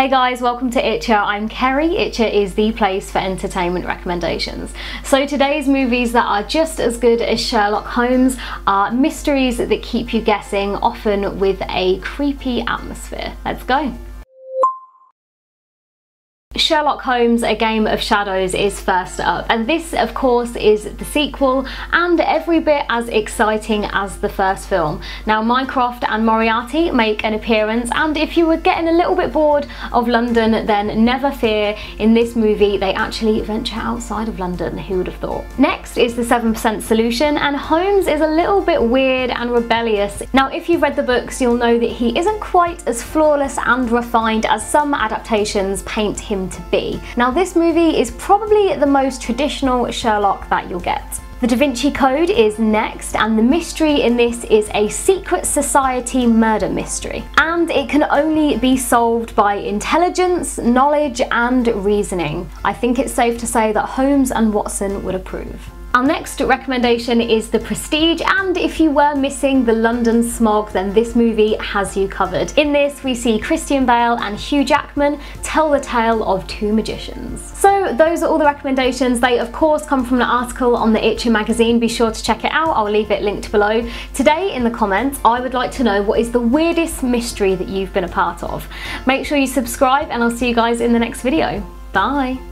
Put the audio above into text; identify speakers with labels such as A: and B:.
A: Hey guys, welcome to Itcher. I'm Kerry. Itcher is the place for entertainment recommendations. So today's movies that are just as good as Sherlock Holmes are mysteries that keep you guessing, often with a creepy atmosphere. Let's go. Sherlock Holmes A Game of Shadows is first up and this of course is the sequel and every bit as exciting as the first film. Now Mycroft and Moriarty make an appearance and if you were getting a little bit bored of London then never fear in this movie they actually venture outside of London who would have thought. Next is the 7% solution and Holmes is a little bit weird and rebellious. Now if you've read the books you'll know that he isn't quite as flawless and refined as some adaptations paint him to be. Now this movie is probably the most traditional Sherlock that you'll get. The Da Vinci Code is next, and the mystery in this is a secret society murder mystery. And it can only be solved by intelligence, knowledge, and reasoning. I think it's safe to say that Holmes and Watson would approve. Our next recommendation is The Prestige and if you were missing the London smog then this movie has you covered. In this we see Christian Bale and Hugh Jackman tell the tale of two magicians. So those are all the recommendations. They of course come from an article on the Itcher magazine. Be sure to check it out. I'll leave it linked below. Today in the comments I would like to know what is the weirdest mystery that you've been a part of. Make sure you subscribe and I'll see you guys in the next video. Bye!